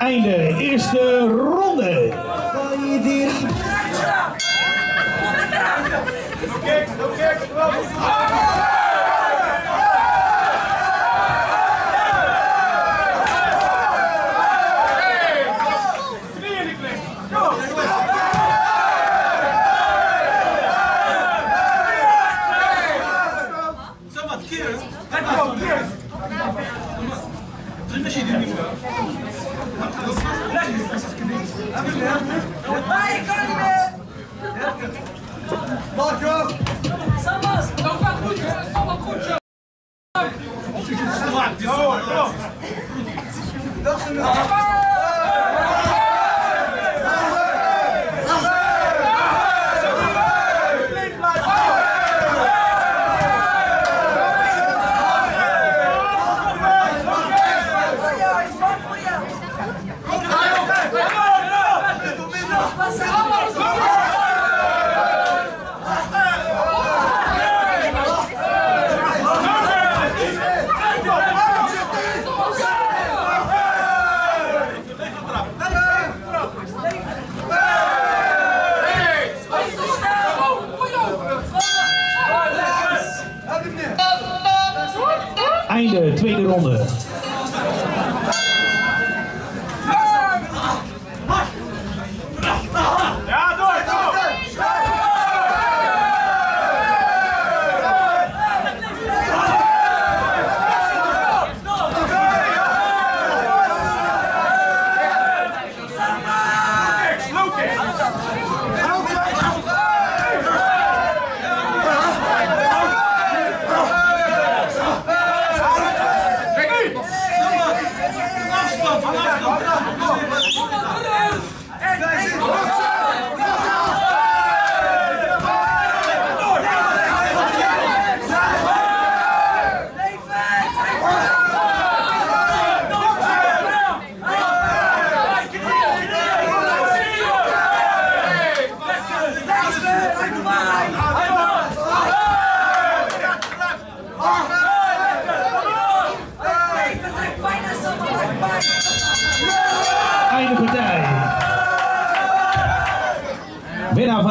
Einde eerste ronde. Okay, okay. Marco! Ça va, on va slap on va route, Einde tweede ronde. 아,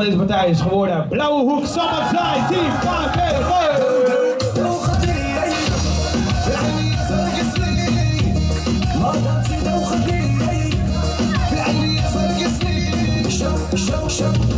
deze partij is geworden Blauwe Hoek Summerzai Team KKV. Show, show.